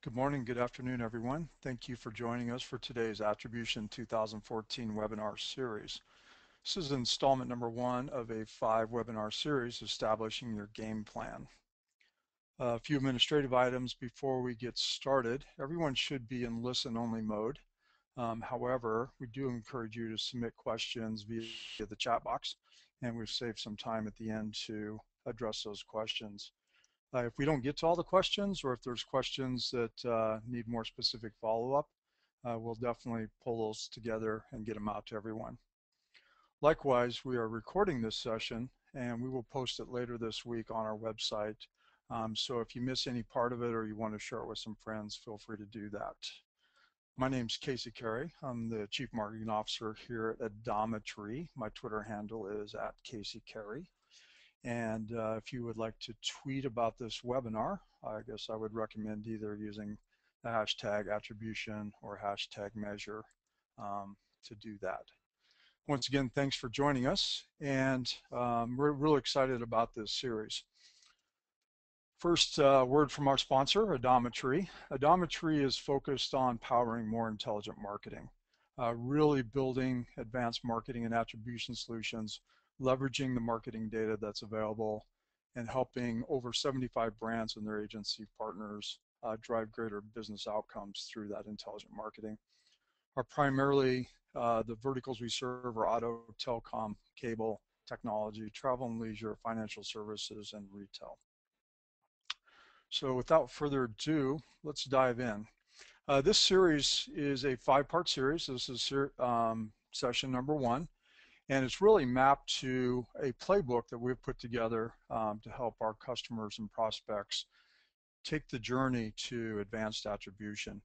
Good morning, good afternoon, everyone. Thank you for joining us for today's Attribution 2014 webinar series. This is installment number one of a five webinar series establishing your game plan. A few administrative items before we get started. Everyone should be in listen-only mode. Um, however, we do encourage you to submit questions via the chat box, and we've saved some time at the end to address those questions. Uh, if we don't get to all the questions or if there's questions that uh, need more specific follow-up, uh, we'll definitely pull those together and get them out to everyone. Likewise, we are recording this session and we will post it later this week on our website. Um, so if you miss any part of it or you want to share it with some friends, feel free to do that. My name is Casey Carey. I'm the Chief Marketing Officer here at Adometry. My Twitter handle is at Casey Carey. And uh, if you would like to tweet about this webinar, I guess I would recommend either using the hashtag attribution or hashtag measure um, to do that. Once again, thanks for joining us. And um, we're really excited about this series. First uh, word from our sponsor, Adometry. Adometry is focused on powering more intelligent marketing, uh, really building advanced marketing and attribution solutions leveraging the marketing data that's available and helping over 75 brands and their agency partners uh, drive greater business outcomes through that intelligent marketing. Our primarily, uh, the verticals we serve are auto, telecom, cable, technology, travel and leisure, financial services, and retail. So without further ado, let's dive in. Uh, this series is a five-part series. This is um, session number one. And it's really mapped to a playbook that we've put together um, to help our customers and prospects take the journey to advanced attribution.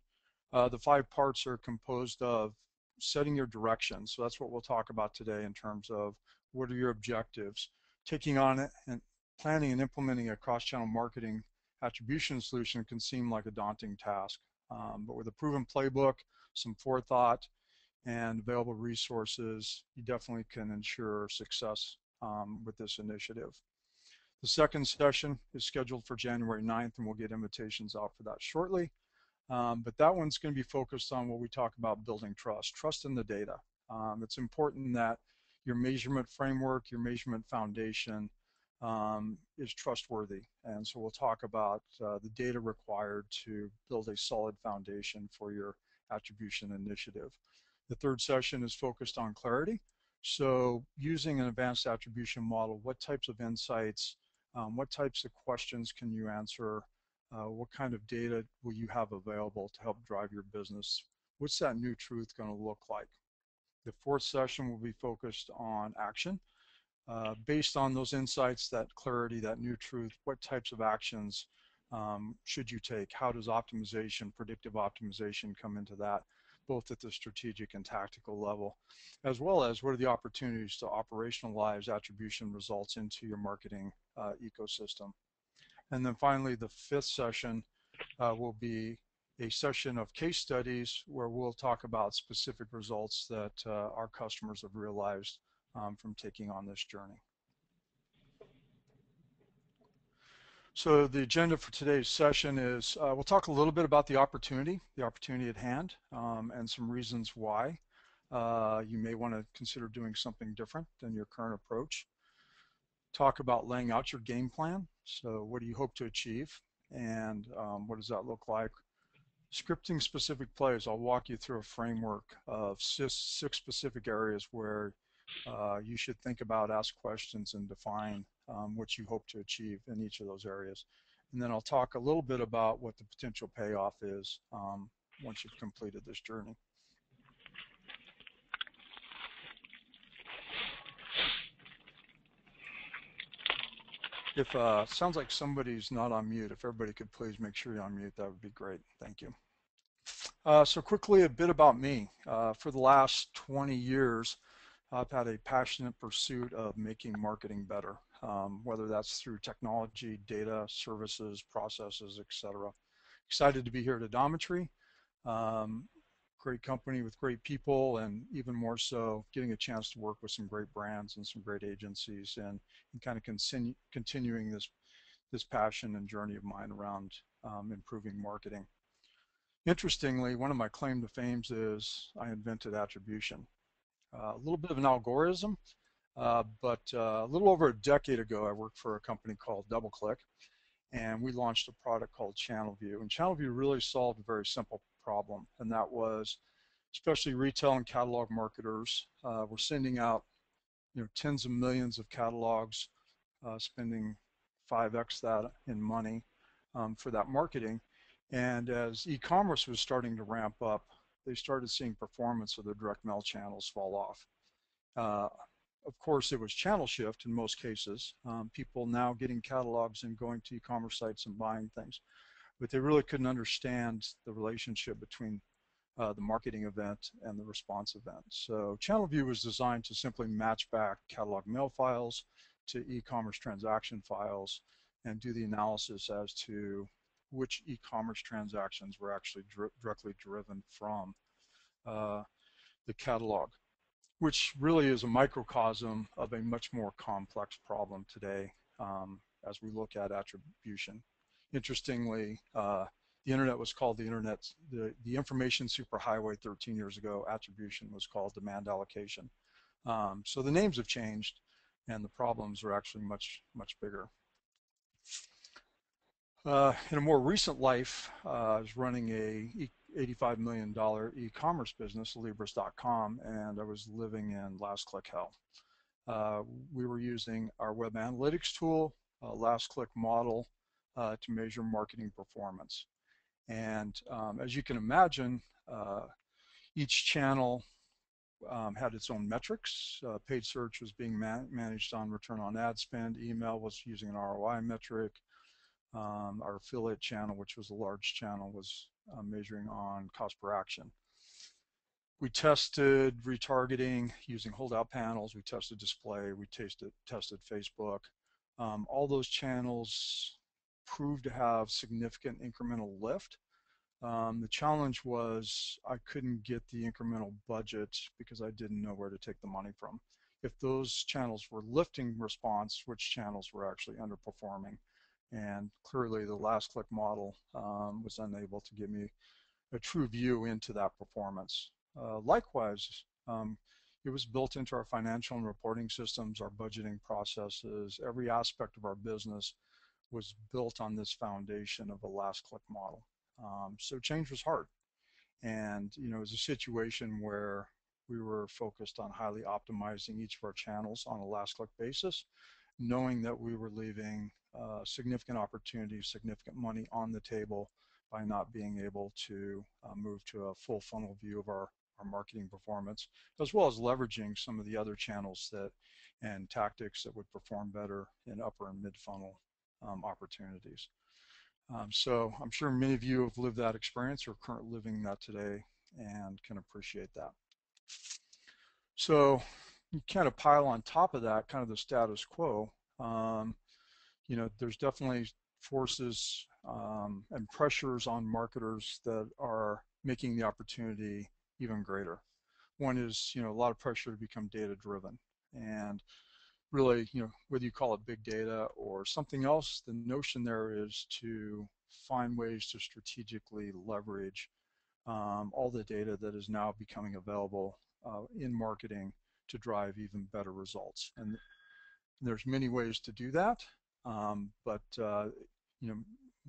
Uh, the five parts are composed of setting your direction. So that's what we'll talk about today in terms of what are your objectives. Taking on it and planning and implementing a cross-channel marketing attribution solution can seem like a daunting task. Um, but with a proven playbook, some forethought, and available resources, you definitely can ensure success um, with this initiative. The second session is scheduled for January 9th, and we'll get invitations out for that shortly. Um, but that one's going to be focused on what we talk about building trust, trust in the data. Um, it's important that your measurement framework, your measurement foundation um, is trustworthy. And so we'll talk about uh, the data required to build a solid foundation for your attribution initiative. The third session is focused on clarity. So using an advanced attribution model, what types of insights, um, what types of questions can you answer, uh, what kind of data will you have available to help drive your business? What's that new truth going to look like? The fourth session will be focused on action. Uh, based on those insights, that clarity, that new truth, what types of actions um, should you take? How does optimization, predictive optimization come into that? Both at the strategic and tactical level, as well as what are the opportunities to operationalize attribution results into your marketing uh, ecosystem. And then finally, the fifth session uh, will be a session of case studies where we'll talk about specific results that uh, our customers have realized um, from taking on this journey. So the agenda for today's session is uh, we'll talk a little bit about the opportunity, the opportunity at hand, um, and some reasons why uh, you may want to consider doing something different than your current approach. Talk about laying out your game plan. So what do you hope to achieve and um, what does that look like? Scripting specific plays, I'll walk you through a framework of six, specific areas where uh, you should think about, ask questions, and define um, what you hope to achieve in each of those areas. And then I'll talk a little bit about what the potential payoff is um, once you've completed this journey. If uh, sounds like somebody's not on mute, if everybody could please make sure you're on mute, that would be great. Thank you. Uh, so quickly, a bit about me. Uh, for the last 20 years, I've had a passionate pursuit of making marketing better um, whether that's through technology, data, services, processes, etc. Excited to be here at Adometry. Um, great company with great people and even more so getting a chance to work with some great brands and some great agencies and, and kind of continuing this this passion and journey of mine around um, improving marketing. Interestingly, one of my claim to fame is I invented attribution. Uh, a little bit of an algorithm, uh, but uh, a little over a decade ago, I worked for a company called DoubleClick, and we launched a product called ChannelView. And ChannelView really solved a very simple problem, and that was, especially retail and catalog marketers, uh, were sending out, you know, tens of millions of catalogs, uh, spending 5x that in money um, for that marketing. And as e-commerce was starting to ramp up, they started seeing performance of their direct mail channels fall off. Uh, of course, it was channel shift in most cases. Um, people now getting catalogs and going to e-commerce sites and buying things, but they really couldn't understand the relationship between uh, the marketing event and the response event. So ChannelView was designed to simply match back catalog mail files to e-commerce transaction files and do the analysis as to which e-commerce transactions were actually directly driven from uh, the catalog which really is a microcosm of a much more complex problem today um, as we look at attribution. Interestingly, uh, the internet was called the internet, the, the information superhighway 13 years ago. Attribution was called demand allocation. Um, so the names have changed and the problems are actually much, much bigger. Uh, in a more recent life, uh, I was running a $85 million e-commerce business, Alibris.com, and I was living in last click hell. Uh, we were using our web analytics tool, uh, last click model, uh, to measure marketing performance. And um, as you can imagine, uh, each channel um, had its own metrics. Paid search was being man managed on return on ad spend. Email was using an ROI metric. Um, our affiliate channel, which was a large channel, was uh, measuring on cost per action. We tested retargeting using holdout panels. We tested display. We tested, tested Facebook. Um, all those channels proved to have significant incremental lift. Um, the challenge was I couldn't get the incremental budget because I didn't know where to take the money from. If those channels were lifting response, which channels were actually underperforming? And clearly the last click model um, was unable to give me a true view into that performance. Uh, likewise, um, it was built into our financial and reporting systems, our budgeting processes, every aspect of our business was built on this foundation of a last click model. Um, so change was hard. And, you know, it was a situation where we were focused on highly optimizing each of our channels on a last click basis, knowing that we were leaving uh, significant opportunities, significant money on the table by not being able to uh, move to a full funnel view of our, our marketing performance, as well as leveraging some of the other channels that and tactics that would perform better in upper and mid funnel um, opportunities. Um, so I'm sure many of you have lived that experience or are currently living that today and can appreciate that. So you kind of pile on top of that kind of the status quo. Um, you know, there's definitely forces um, and pressures on marketers that are making the opportunity even greater. One is, you know, a lot of pressure to become data driven and really, you know, whether you call it big data or something else, the notion there is to find ways to strategically leverage um, all the data that is now becoming available uh, in marketing to drive even better results. And there's many ways to do that. Um, but uh, you know,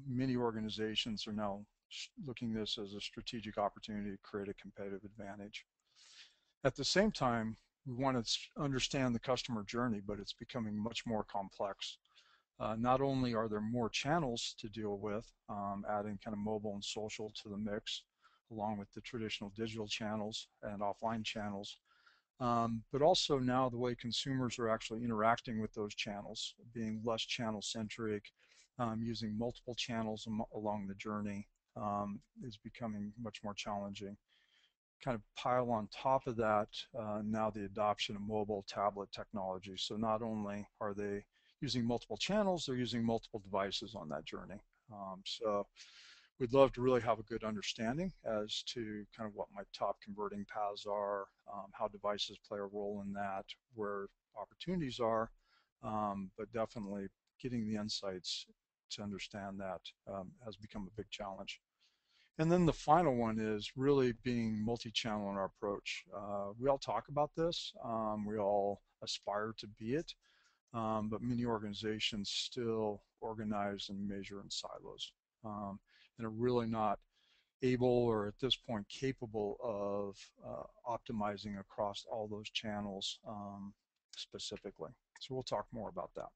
many organizations are now looking this as a strategic opportunity to create a competitive advantage. At the same time, we want to understand the customer journey, but it's becoming much more complex. Uh, not only are there more channels to deal with, um, adding kind of mobile and social to the mix, along with the traditional digital channels and offline channels, um, but also now the way consumers are actually interacting with those channels, being less channel centric, um, using multiple channels along the journey um, is becoming much more challenging. Kind of pile on top of that uh, now the adoption of mobile tablet technology. So not only are they using multiple channels, they're using multiple devices on that journey. Um, so we'd love to really have a good understanding as to kind of what my top converting paths are, um, how devices play a role in that, where opportunities are, um, but definitely getting the insights to understand that um, has become a big challenge. And then the final one is really being multi-channel in our approach. Uh, we all talk about this. Um, we all aspire to be it. Um, but many organizations still organize and measure in silos um, and are really not able or at this point capable of uh, optimizing across all those channels um, specifically. So we'll talk more about that.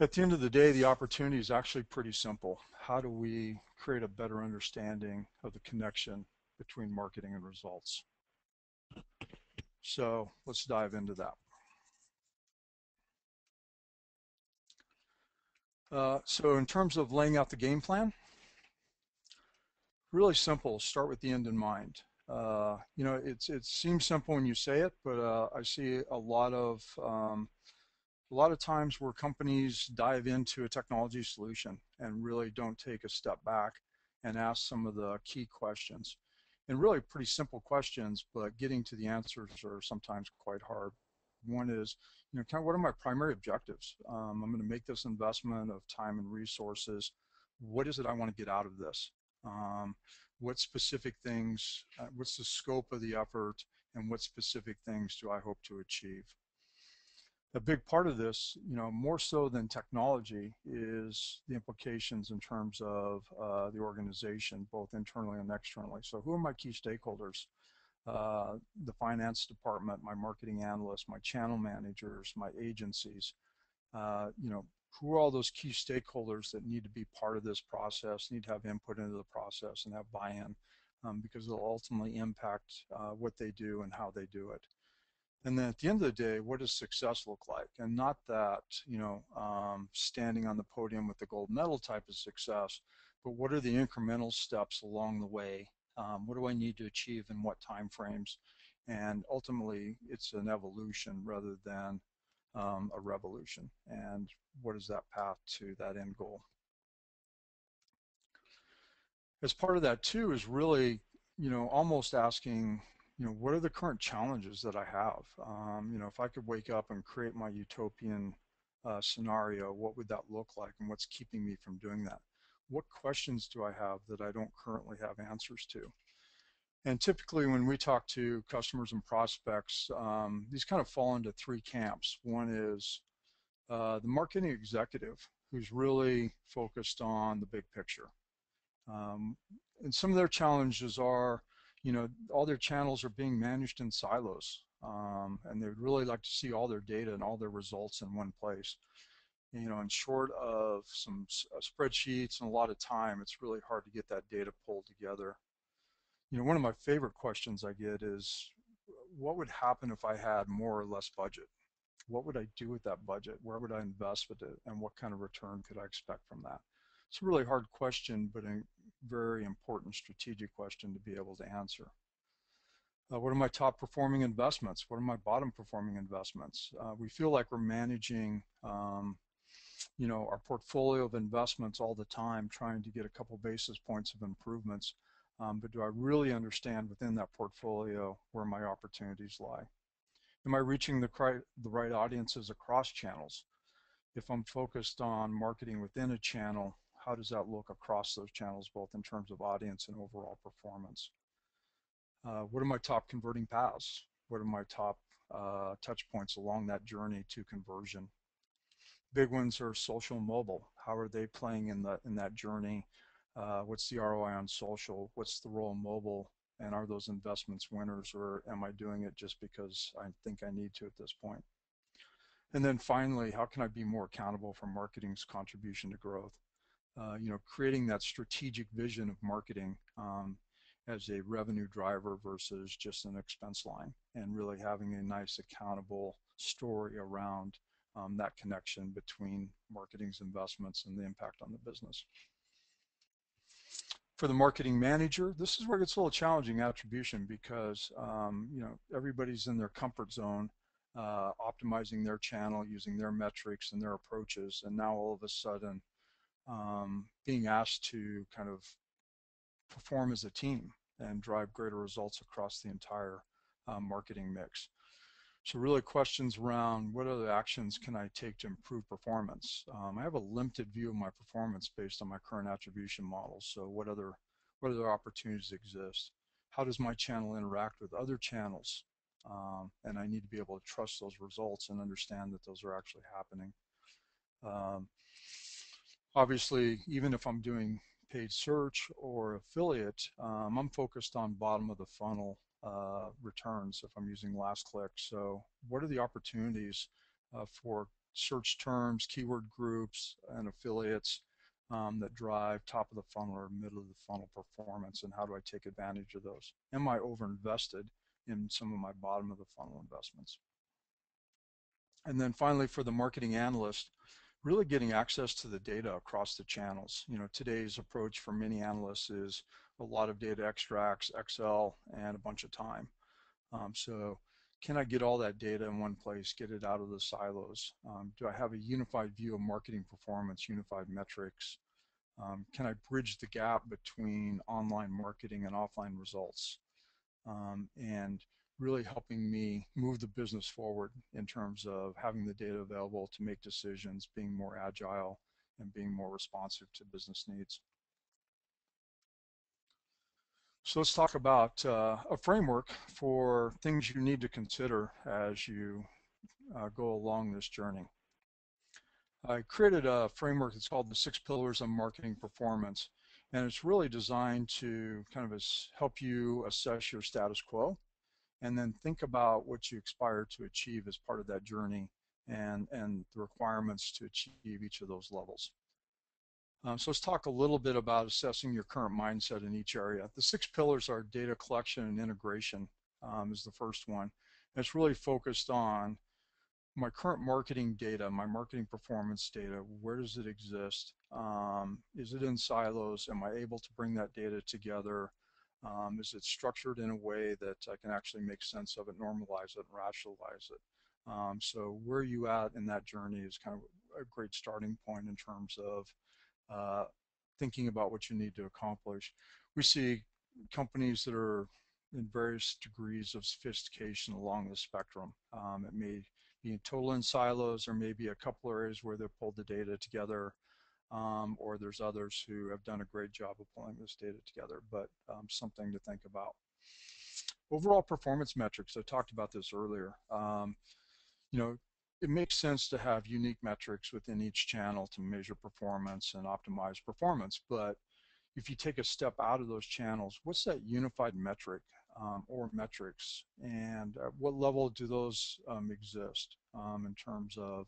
At the end of the day, the opportunity is actually pretty simple. How do we create a better understanding of the connection between marketing and results? So let's dive into that. Uh, so in terms of laying out the game plan, really simple, start with the end in mind. Uh, you know, it's it seems simple when you say it, but uh, I see a lot of um, a lot of times where companies dive into a technology solution and really don't take a step back and ask some of the key questions. And really pretty simple questions, but getting to the answers are sometimes quite hard. One is, you know, kind of what are my primary objectives? Um, I'm going to make this investment of time and resources. What is it I want to get out of this? Um, what specific things, uh, what's the scope of the effort, and what specific things do I hope to achieve? a big part of this, you know, more so than technology, is the implications in terms of uh, the organization, both internally and externally. So who are my key stakeholders? Uh, the finance department, my marketing analysts, my channel managers, my agencies. Uh, you know, who are all those key stakeholders that need to be part of this process, need to have input into the process and have buy-in um, because it'll ultimately impact uh, what they do and how they do it. And then at the end of the day, what does success look like? And not that, you know, um, standing on the podium with the gold medal type of success, but what are the incremental steps along the way? Um, what do I need to achieve in what time frames? And ultimately, it's an evolution rather than um, a revolution. And what is that path to that end goal? As part of that too is really, you know, almost asking you know, what are the current challenges that I have? Um, you know, if I could wake up and create my utopian uh, scenario, what would that look like and what's keeping me from doing that? What questions do I have that I don't currently have answers to? And typically when we talk to customers and prospects, um, these kind of fall into three camps. One is uh, the marketing executive who's really focused on the big picture. Um, and some of their challenges are you know, all their channels are being managed in silos. Um, and they would really like to see all their data and all their results in one place. You know, and short of some uh, spreadsheets and a lot of time, it's really hard to get that data pulled together. You know, one of my favorite questions I get is, what would happen if I had more or less budget? What would I do with that budget? Where would I invest with it? And what kind of return could I expect from that? It's a really hard question, but a very important strategic question to be able to answer. Uh, what are my top performing investments? What are my bottom performing investments? Uh, we feel like we're managing um, you know, our portfolio of investments all the time, trying to get a couple basis points of improvements. Um, but do I really understand within that portfolio where my opportunities lie? Am I reaching the, the right audiences across channels? If I'm focused on marketing within a channel, how does that look across those channels, both in terms of audience and overall performance? Uh, what are my top converting paths? What are my top uh, touch points along that journey to conversion? Big ones are social and mobile. How are they playing in the in that journey? Uh, what's the ROI on social? What's the role of mobile? And are those investments winners, or am I doing it just because I think I need to at this point? And then finally, how can I be more accountable for marketing's contribution to growth? uh, you know, creating that strategic vision of marketing um, as a revenue driver versus just an expense line and really having a nice accountable story around um, that connection between marketing's investments and the impact on the business. For the marketing manager, this is where it gets a little challenging attribution because um, you know everybody's in their comfort zone, uh, optimizing their channel, using their metrics and their approaches, and now all of a sudden um, being asked to kind of perform as a team and drive greater results across the entire um, marketing mix. So really questions around what other actions can I take to improve performance? Um, I have a limited view of my performance based on my current attribution model. So what other, what other opportunities exist? How does my channel interact with other channels? Um, and I need to be able to trust those results and understand that those are actually happening. Um, obviously, even if I'm doing paid search or affiliate, um, I'm focused on bottom of the funnel uh, returns if I'm using last click. So what are the opportunities uh, for search terms, keyword groups, and affiliates um, that drive top of the funnel or middle of the funnel performance and how do I take advantage of those? Am I overinvested in some of my bottom of the funnel investments? And then finally for the marketing analyst, really getting access to the data across the channels. You know, today's approach for many analysts is a lot of data extracts, Excel, and a bunch of time. Um, so can I get all that data in one place, get it out of the silos? Um, do I have a unified view of marketing performance, unified metrics? Um, can I bridge the gap between online marketing and offline results? Um, and really helping me move the business forward in terms of having the data available to make decisions, being more agile, and being more responsive to business needs. So let's talk about uh, a framework for things you need to consider as you uh, go along this journey. I created a framework that's called the Six Pillars of Marketing Performance, and it's really designed to kind of help you assess your status quo and then think about what you aspire to achieve as part of that journey and, and the requirements to achieve each of those levels. Um, so let's talk a little bit about assessing your current mindset in each area. The six pillars are data collection and integration um, is the first one. And it's really focused on my current marketing data, my marketing performance data, where does it exist? Um, is it in silos? Am I able to bring that data together? Um, is it structured in a way that I can actually make sense of it, normalize it, and rationalize it? Um, so where you at in that journey is kind of a great starting point in terms of uh, thinking about what you need to accomplish. We see companies that are in various degrees of sophistication along the spectrum. Um, it may be in total in silos or maybe a couple areas where they've pulled the data together um, or there's others who have done a great job of pulling this data together, but um, something to think about. Overall performance metrics, I talked about this earlier. Um, you know, it makes sense to have unique metrics within each channel to measure performance and optimize performance, but if you take a step out of those channels, what's that unified metric um, or metrics and at what level do those um, exist um, in terms of uh,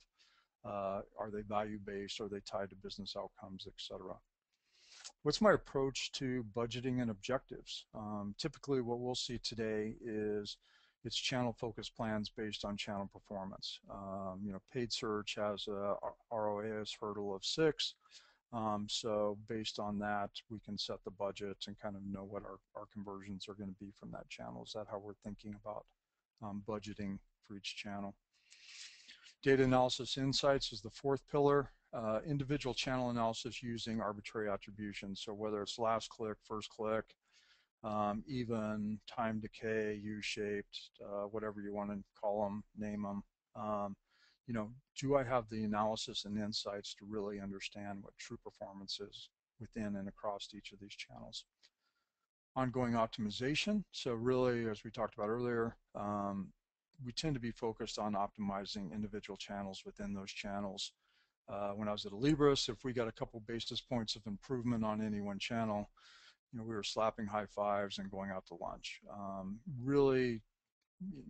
are they value-based? Are they tied to business outcomes, et cetera? What's my approach to budgeting and objectives? Um, typically what we'll see today is it's channel focused plans based on channel performance. Um, you know, paid search has a ROAS hurdle of six. Um, so based on that, we can set the budget and kind of know what our, our conversions are going to be from that channel. Is that how we're thinking about um, budgeting for each channel? Data analysis insights is the fourth pillar. Uh, individual channel analysis using arbitrary attribution. So whether it's last click, first click, um, even time decay, U-shaped, uh, whatever you want to call them, name them. Um, you know, do I have the analysis and insights to really understand what true performance is within and across each of these channels? Ongoing optimization. So really, as we talked about earlier, um, we tend to be focused on optimizing individual channels within those channels. Uh, when I was at Alibris, if we got a couple basis points of improvement on any one channel, you know, we were slapping high fives and going out to lunch. Um, really,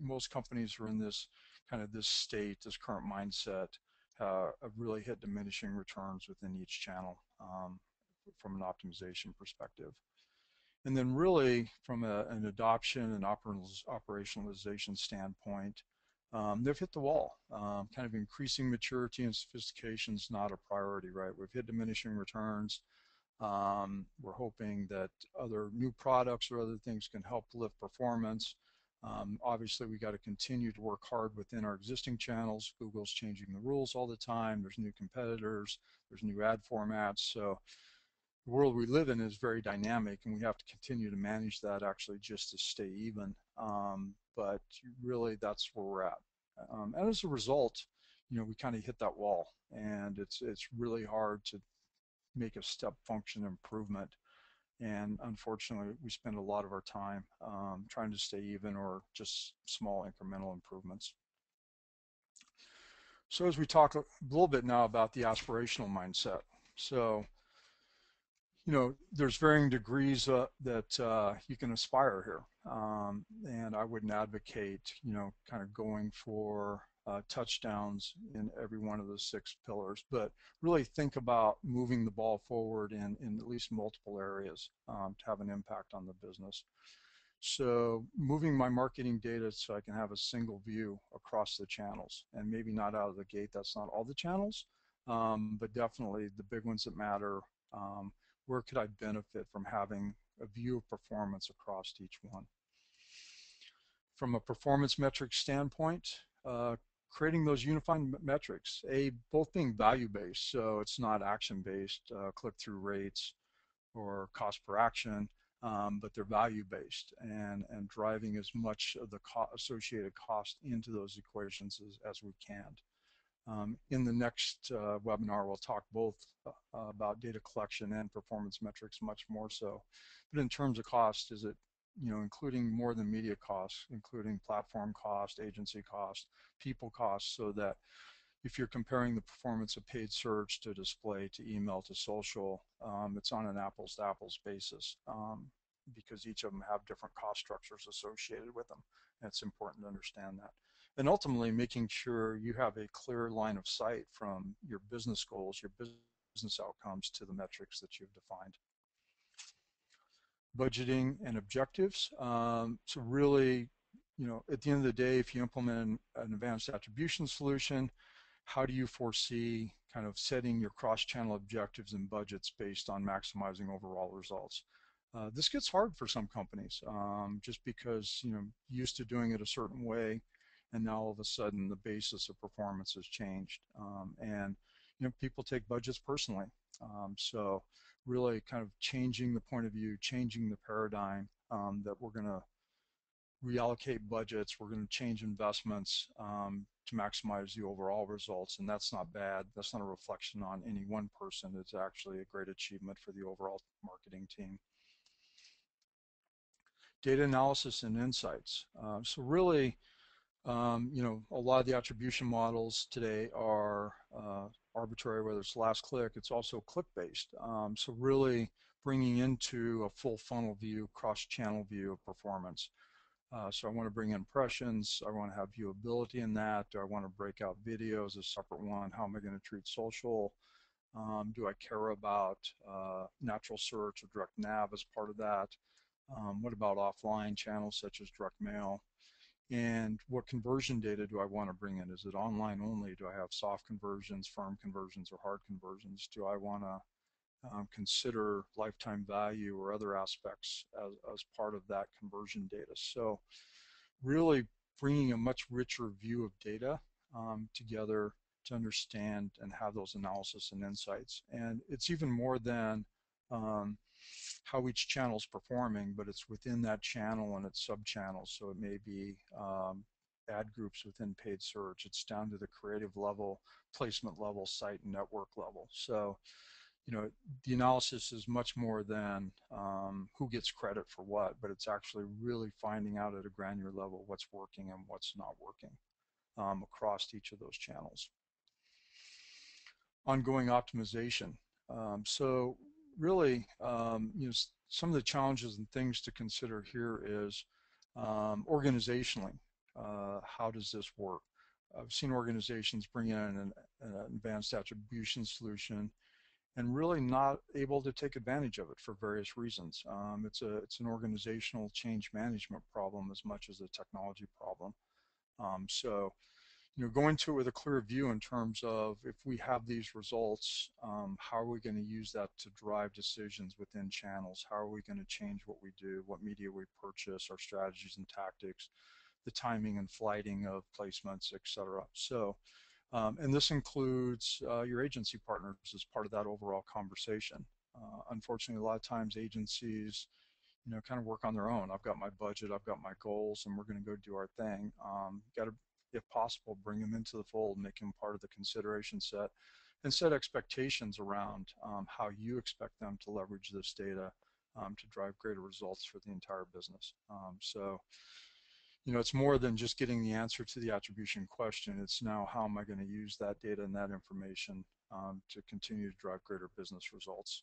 most companies are in this kind of this state, this current mindset, uh, of really hit diminishing returns within each channel um, from an optimization perspective. And then really from a, an adoption and operationalization standpoint, um, they've hit the wall. Um, kind of increasing maturity and sophistication is not a priority, right? We've hit diminishing returns. Um, we're hoping that other new products or other things can help lift performance. Um, obviously, we got to continue to work hard within our existing channels. Google's changing the rules all the time. There's new competitors. There's new ad formats. So the world we live in is very dynamic and we have to continue to manage that actually just to stay even. Um, but really that's where we're at. Um, and as a result, you know, we kind of hit that wall, and it's it's really hard to make a step function improvement. And unfortunately, we spend a lot of our time um, trying to stay even or just small incremental improvements. So as we talk a little bit now about the aspirational mindset. So, you know, there's varying degrees uh, that uh, you can aspire here. Um, and I wouldn't advocate, you know, kind of going for uh, touchdowns in every one of those six pillars, but really think about moving the ball forward in, in at least multiple areas um, to have an impact on the business. So moving my marketing data so I can have a single view across the channels and maybe not out of the gate, that's not all the channels, um, but definitely the big ones that matter, um, where could I benefit from having a view of performance across each one. From a performance metric standpoint, uh, creating those unifying metrics, a both being value-based, so it's not action-based, uh, click-through rates or cost per action, um, but they're value-based and, and driving as much of the co associated cost into those equations as, as we can. Um, in the next uh, webinar, we'll talk both uh, about data collection and performance metrics much more so. But in terms of cost, is it you know, including more than media costs, including platform cost, agency cost, people cost, so that if you're comparing the performance of paid search to display to email to social, um, it's on an apples to apples basis um, because each of them have different cost structures associated with them. And it's important to understand that. And ultimately making sure you have a clear line of sight from your business goals, your business outcomes to the metrics that you've defined budgeting and objectives. Um, so really, you know, at the end of the day, if you implement an, an, advanced attribution solution, how do you foresee kind of setting your cross-channel objectives and budgets based on maximizing overall results? Uh, this gets hard for some companies um, just because, you know, used to doing it a certain way and now all of a sudden the basis of performance has changed. Um, and, you know, people take budgets personally. Um, so really kind of changing the point of view, changing the paradigm um, that we're going to reallocate budgets, we're going to change investments um, to maximize the overall results, and that's not bad. That's not a reflection on any one person. It's actually a great achievement for the overall marketing team. Data analysis and insights. Uh, so really, um, you know, a lot of the attribution models today are uh, arbitrary, whether it's last click, it's also click-based. Um, so really bringing into a full funnel view, cross-channel view of performance. Uh, so I want to bring impressions, I want to have viewability in that, do I want to break out videos as a separate one, how am I going to treat social, um, do I care about uh, natural search or direct nav as part of that, um, what about offline channels such as direct mail, and what conversion data do I want to bring in? Is it online only? Do I have soft conversions, firm conversions, or hard conversions? Do I want to um, consider lifetime value or other aspects as, as part of that conversion data? So really bringing a much richer view of data um, together to understand and have those analysis and insights. And it's even more than um, how each channel is performing, but it's within that channel and its sub-channels. So it may be um, ad groups within paid search. It's down to the creative level, placement level, site and network level. So, you know, the analysis is much more than um, who gets credit for what, but it's actually really finding out at a granular level what's working and what's not working um, across each of those channels. Ongoing optimization. Um, so really, um, you know, some of the challenges and things to consider here is um, organizationally, uh, how does this work? I've seen organizations bring in an, an, advanced attribution solution and really not able to take advantage of it for various reasons. Um, it's a it's an organizational change management problem as much as a technology problem. Um, so you know, going to it with a clear view in terms of if we have these results, um, how are we going to use that to drive decisions within channels? How are we going to change what we do, what media we purchase, our strategies and tactics, the timing and flighting of placements, etc. So, um, and this includes uh, your agency partners as part of that overall conversation. Uh, unfortunately, a lot of times agencies, you know, kind of work on their own. I've got my budget, I've got my goals, and we're going to go do our thing. Um, got to if possible, bring them into the fold, make them part of the consideration set, and set expectations around um, how you expect them to leverage this data um, to drive greater results for the entire business. Um, so, you know, it's more than just getting the answer to the attribution question. It's now how am I going to use that data and that information um, to continue to drive greater business results.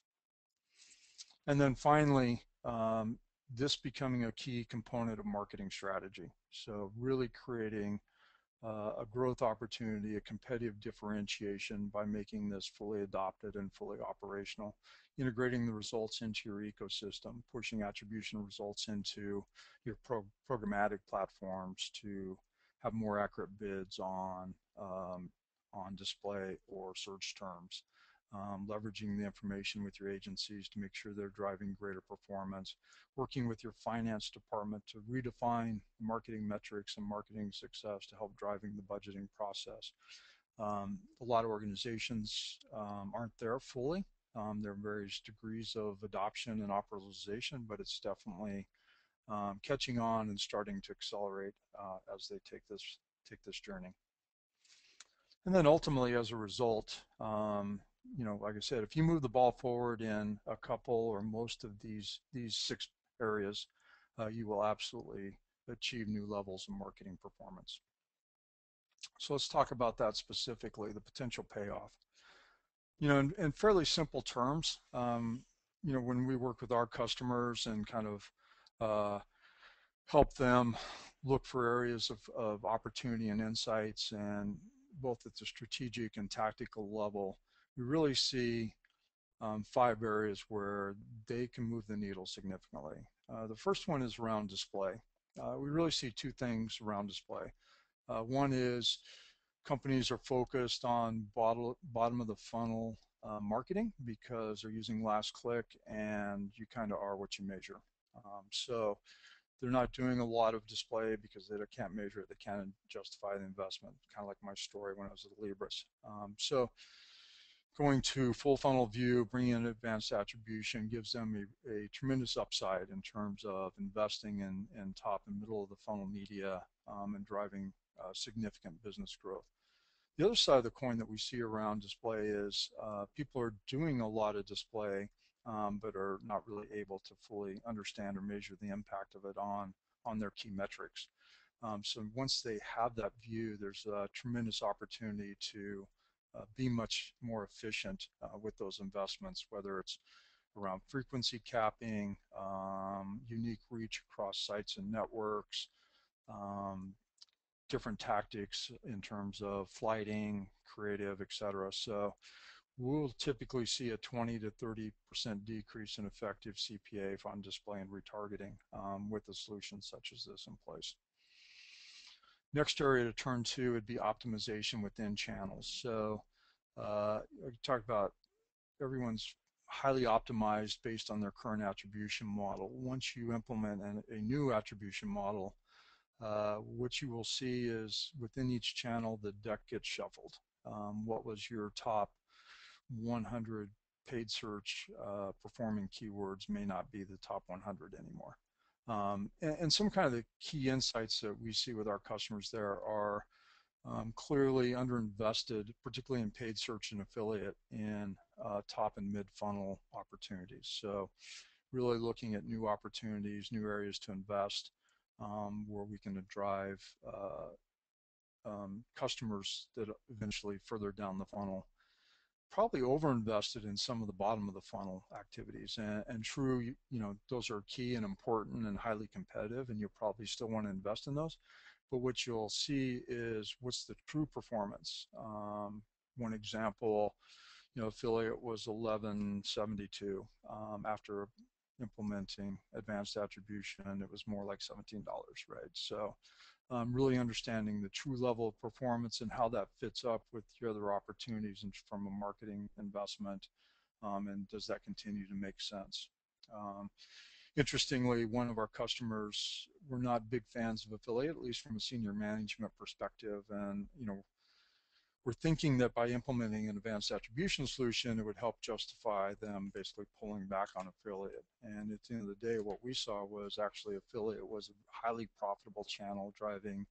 And then finally, um, this becoming a key component of marketing strategy. So really creating uh, a growth opportunity, a competitive differentiation by making this fully adopted and fully operational, integrating the results into your ecosystem, pushing attribution results into your pro programmatic platforms to have more accurate bids on um, on display or search terms um, leveraging the information with your agencies to make sure they're driving greater performance, working with your finance department to redefine marketing metrics and marketing success to help driving the budgeting process. Um, a lot of organizations um, aren't there fully. Um, there are various degrees of adoption and operationalization, but it's definitely um, catching on and starting to accelerate uh, as they take this take this journey. And then ultimately, as a result, um, you know, like I said, if you move the ball forward in a couple or most of these these six areas, uh, you will absolutely achieve new levels of marketing performance. So let's talk about that specifically, the potential payoff. You know, in, in fairly simple terms, um, you know, when we work with our customers and kind of uh, help them look for areas of, of opportunity and insights and both at the strategic and tactical level, we really see um, five areas where they can move the needle significantly. Uh, the first one is around display. Uh, we really see two things around display. Uh, one is companies are focused on bottom, bottom of the funnel uh, marketing because they're using last click and you kind of are what you measure. Um, so they're not doing a lot of display because they can't measure it. They can't justify the investment, kind of like my story when I was at Alibris. Um, so going to full funnel view, bringing in advanced attribution gives them a, a tremendous upside in terms of investing in, in top and middle of the funnel media um, and driving uh, significant business growth. The other side of the coin that we see around display is uh, people are doing a lot of display um, but are not really able to fully understand or measure the impact of it on, on their key metrics. Um, so once they have that view, there's a tremendous opportunity to be much more efficient uh, with those investments, whether it's around frequency capping, um, unique reach across sites and networks, um, different tactics in terms of flighting, creative, etc. So we'll typically see a 20 to 30 percent decrease in effective CPA on display and retargeting um, with a solution such as this in place. Next area to turn to would be optimization within channels. So uh, I talked about everyone's highly optimized based on their current attribution model. Once you implement an, a new attribution model, uh, what you will see is within each channel the deck gets shuffled. Um, what was your top 100 paid search uh, performing keywords may not be the top 100 anymore. Um, and, and, some kind of the key insights that we see with our customers there are um, clearly underinvested, particularly in paid search and affiliate in uh, top and mid funnel opportunities. So really looking at new opportunities, new areas to invest um, where we can drive uh, um, customers that eventually further down the funnel probably overinvested in some of the bottom of the funnel activities. And, and true, you, you, know, those are key and important and highly competitive, and you probably still want to invest in those. But what you'll see is what's the true performance. Um, one example, you know, affiliate was 1172 um, after implementing advanced attribution. It was more like $17, right? So um, really understanding the true level of performance and how that fits up with your other opportunities and from a marketing investment um, and does that continue to make sense. Um, interestingly, one of our customers, we're not big fans of affiliate, at least from a senior management perspective, and you know we're thinking that by implementing an advanced attribution solution, it would help justify them basically pulling back on affiliate. And at the end of the day, what we saw was actually affiliate was a highly profitable channel driving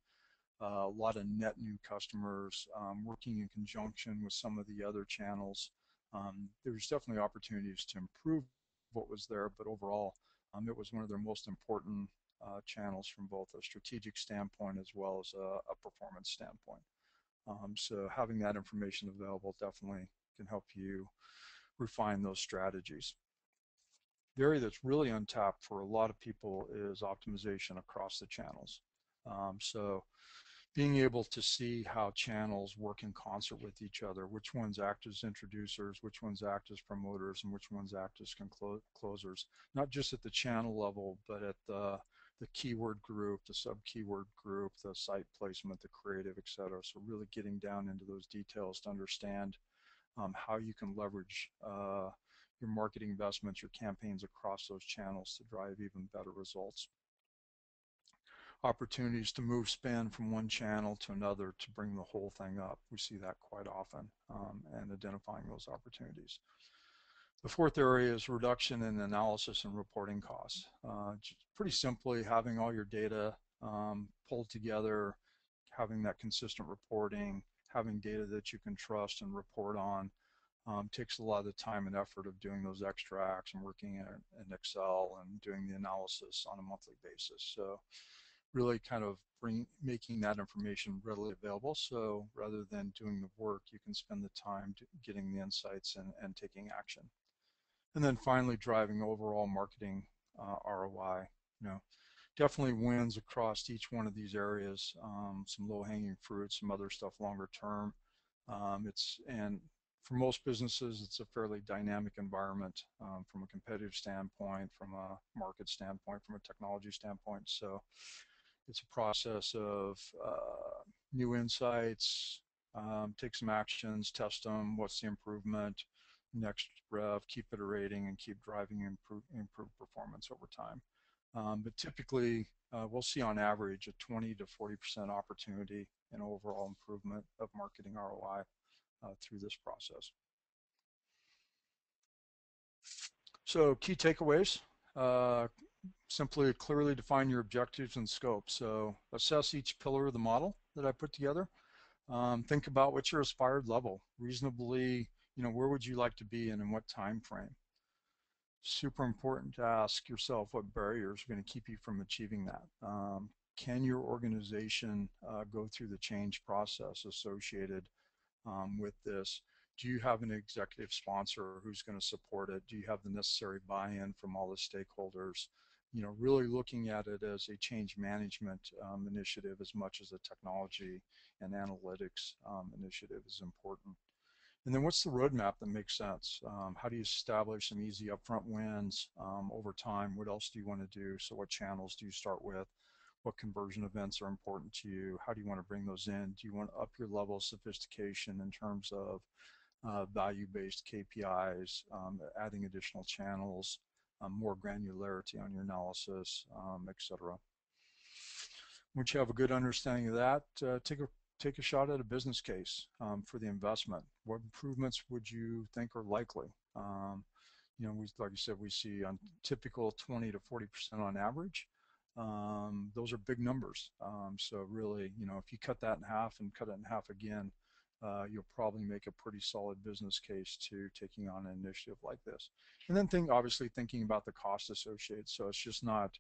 uh, a lot of net new customers, um, working in conjunction with some of the other channels. Um, there's definitely opportunities to improve what was there, but overall, um, it was one of their most important uh, channels from both a strategic standpoint as well as a, a performance standpoint. Um, so having that information available definitely can help you refine those strategies. The area that's really untapped for a lot of people is optimization across the channels. Um, so being able to see how channels work in concert with each other, which ones act as introducers, which ones act as promoters, and which ones act as closers, not just at the channel level, but at the, the keyword group, the sub-keyword group, the site placement, the creative, etc. So really getting down into those details to understand um, how you can leverage uh, your marketing investments, your campaigns across those channels to drive even better results opportunities to move spend from one channel to another to bring the whole thing up. We see that quite often um, and identifying those opportunities. The fourth area is reduction in analysis and reporting costs. Uh, pretty simply having all your data um, pulled together, having that consistent reporting, having data that you can trust and report on um, takes a lot of the time and effort of doing those extracts and working in, Excel and doing the analysis on a monthly basis. So really kind of bring making that information readily available. So rather than doing the work, you can spend the time getting the insights and, and taking action. And then finally, driving overall marketing uh, ROI. You know, definitely wins across each one of these areas. Um, some low-hanging fruit, some other stuff longer term. Um, it's and for most businesses, it's a fairly dynamic environment um, from a competitive standpoint, from a market standpoint, from a technology standpoint. So it's a process of uh, new insights, um, take some actions, test them, what's the improvement, next rev, keep iterating and keep driving improve, improve performance over time. Um, but typically, uh, we'll see on average a 20 to 40% opportunity in overall improvement of marketing ROI uh, through this process. So key takeaways, uh, simply clearly define your objectives and scope. So assess each pillar of the model that I put together. Um, think about what's your aspired level. Reasonably, you know, where would you like to be and in what time frame? Super important to ask yourself what barriers are going to keep you from achieving that. Um, can your organization uh, go through the change process associated um, with this? do you have an executive sponsor who's going to support it? Do you have the necessary buy-in from all the stakeholders? You know, really looking at it as a change management um, initiative as much as a technology and analytics um, initiative is important. And then what's the roadmap that makes sense? Um, how do you establish some easy upfront wins um, over time? What else do you want to do? So what channels do you start with? What conversion events are important to you? How do you want to bring those in? Do you want to up your level of sophistication in terms of uh, value-based KPIs, um, adding additional channels, um, more granularity on your analysis, um, etc. Once you have a good understanding of that, uh, take a take a shot at a business case um, for the investment. What improvements would you think are likely? Um, you know, we, like I said, we see on typical 20 to 40 percent on average. Um, those are big numbers. Um, so really, you know, if you cut that in half and cut it in half again, uh, you'll probably make a pretty solid business case to taking on an initiative like this. And then think, obviously thinking about the cost associated. So it's just not,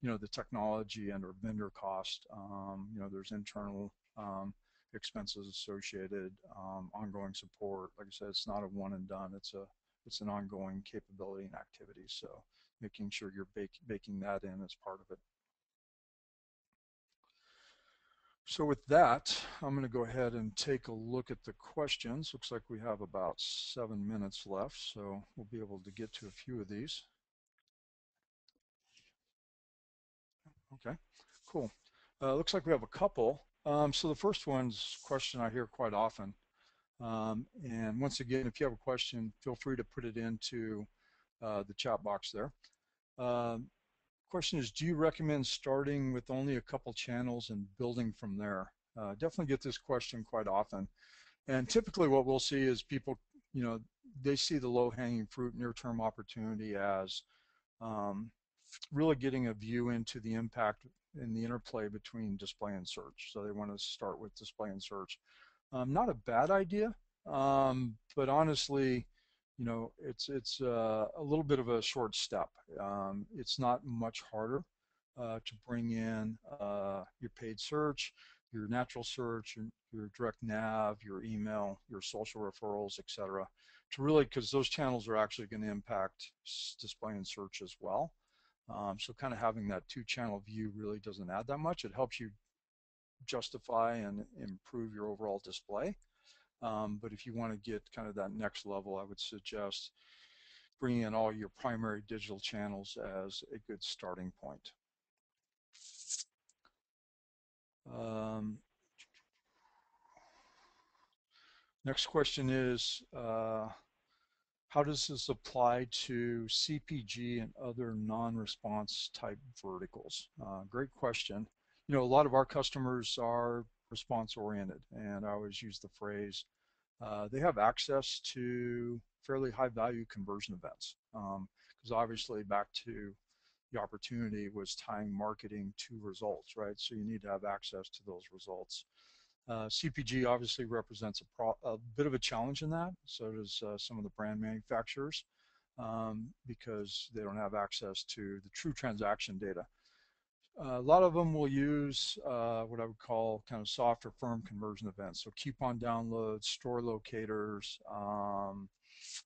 you know, the technology and or vendor cost. Um, you know, there's internal um, expenses associated, um, ongoing support. Like I said, it's not a one and done. It's a it's an ongoing capability and activity. So making sure you're bake, baking that in as part of it. So with that, I'm going to go ahead and take a look at the questions. Looks like we have about seven minutes left, so we'll be able to get to a few of these. Okay, cool. Uh, looks like we have a couple. Um, so the first one's question I hear quite often. Um, and once again, if you have a question, feel free to put it into uh, the chat box there. Um, question is, do you recommend starting with only a couple channels and building from there? Uh, definitely get this question quite often. And typically what we'll see is people, you know, they see the low-hanging fruit near-term opportunity as um, really getting a view into the impact in the interplay between display and search. So they want to start with display and search. Um, not a bad idea, um, but honestly, you know, it's it's uh, a little bit of a short step. Um, it's not much harder uh, to bring in uh, your paid search, your natural search, your, your, direct nav, your email, your social referrals, etc. To really, because those channels are actually going to impact display and search as well. Um, so kind of having that two-channel view really doesn't add that much. It helps you justify and improve your overall display. Um, but if you want to get kind of that next level, I would suggest bringing in all your primary digital channels as a good starting point. Um, next question is, uh, how does this apply to CPG and other non-response type verticals? Uh, great question. You know, a lot of our customers are response oriented, and I always use the phrase, uh, they have access to fairly high value conversion events. Because um, obviously back to the opportunity was tying marketing to results, right? So you need to have access to those results. Uh, CPG obviously represents a, a, bit of a challenge in that. So does uh, some of the brand manufacturers um, because they don't have access to the true transaction data. Uh, a lot of them will use uh, what I would call kind of soft or firm conversion events. So coupon downloads, store locators, um,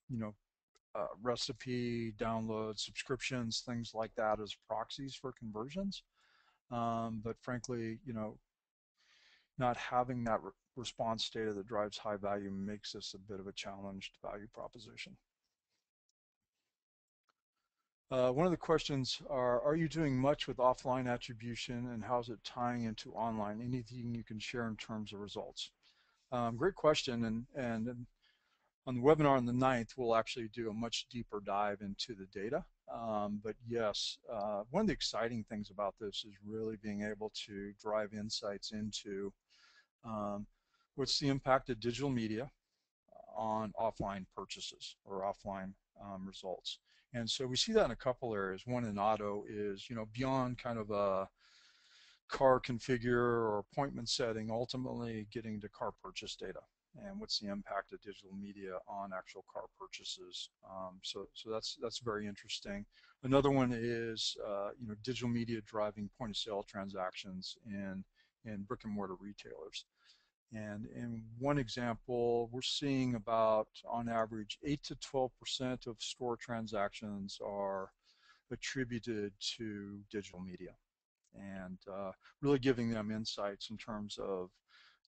you know, uh, recipe downloads, subscriptions, things like that as proxies for conversions. Um, but frankly, you know, not having that re response data that drives high value makes this a bit of a challenged value proposition. Uh, one of the questions are, are you doing much with offline attribution and how's it tying into online? Anything you can share in terms of results? Um, great question, and, and, on the webinar on the 9th, we'll actually do a much deeper dive into the data. Um, but yes, uh, one of the exciting things about this is really being able to drive insights into um, what's the impact of digital media on offline purchases or offline um, results. And so we see that in a couple areas. One in auto is, you know, beyond kind of a car configure or appointment setting, ultimately getting to car purchase data and what's the impact of digital media on actual car purchases. Um, so, so that's that's very interesting. Another one is, uh, you know, digital media driving point of sale transactions in in brick and mortar retailers. And in one example, we're seeing about, on average, 8 to 12% of store transactions are attributed to digital media and uh, really giving them insights in terms of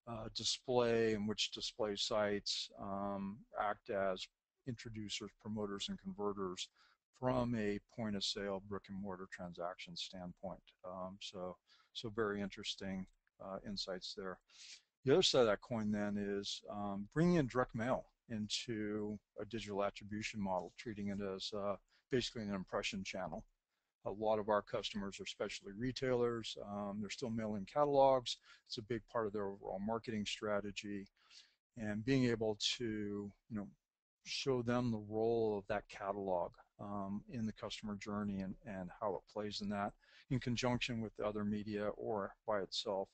uh, display and which display sites um, act as introducers, promoters, and converters from a point of sale brick and mortar transaction standpoint. Um, so, so very interesting insights there. The other side of that coin then is um, bringing in direct mail into a digital attribution model, treating it as uh, basically an impression channel. A lot of our customers are specialty retailers. Um, they're still mailing catalogs. It's a big part of their overall marketing strategy. And being able to, you know, show them the role of that catalog um, in the customer journey and, and how it plays in that in conjunction with the other media or by itself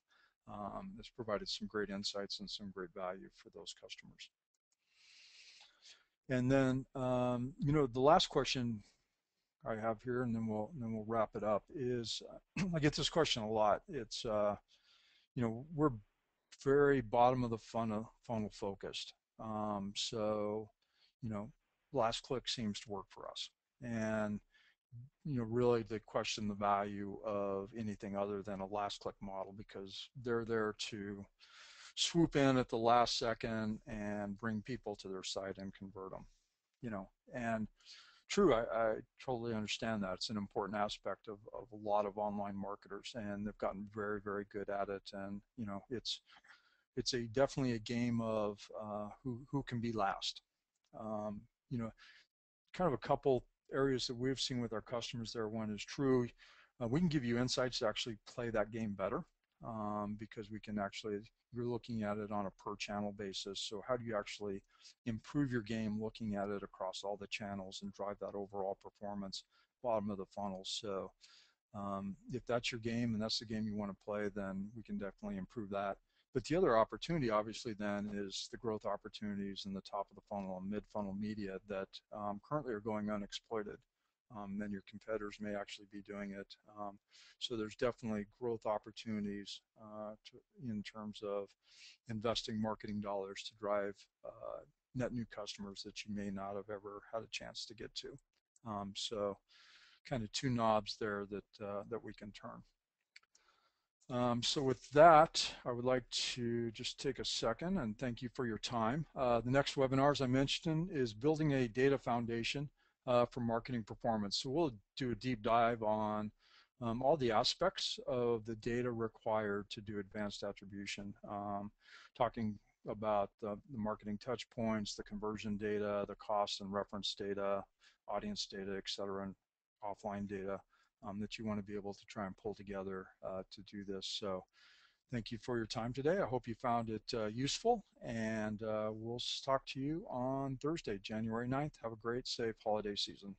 um, has provided some great insights and some great value for those customers. And then, um, you know, the last question I have here, and then we'll and then we'll wrap it up. Is I get this question a lot. It's uh, you know we're very bottom of the funnel funnel focused. Um, so you know, last click seems to work for us, and you know, really to question the value of anything other than a last click model because they're there to swoop in at the last second and bring people to their site and convert them, you know, and true, I, I totally understand that. It's an important aspect of, of a lot of online marketers and they've gotten very, very good at it. And, you know, it's, it's a definitely a game of uh, who, who can be last. Um, you know, kind of a couple areas that we've seen with our customers there, one is true. Uh, we can give you insights to actually play that game better um, because we can actually, you're looking at it on a per channel basis. So how do you actually improve your game looking at it across all the channels and drive that overall performance bottom of the funnel? So Um, if that's your game and that's the game you want to play, then we can definitely improve that. But the other opportunity, obviously, then is the growth opportunities in the top of the funnel and mid-funnel media that um, currently are going unexploited. Um, and your competitors may actually be doing it. Um, so there's definitely growth opportunities uh, to, in terms of investing marketing dollars to drive uh, net new customers that you may not have ever had a chance to get to. Um, so kind of two knobs there that uh, that we can turn. Um, so with that, I would like to just take a second and thank you for your time. Uh, the next webinar, as I mentioned, is building a data foundation uh, for marketing performance. So we'll do a deep dive on um, all the aspects of the data required to do advanced attribution, um, talking about the, the, marketing touch points, the conversion data, the cost and reference data, audience data, et cetera, and offline data um, that you want to be able to try and pull together uh, to do this. So thank you for your time today. I hope you found it uh, useful, and uh, we'll talk to you on Thursday, January 9th. Have a great, safe holiday season.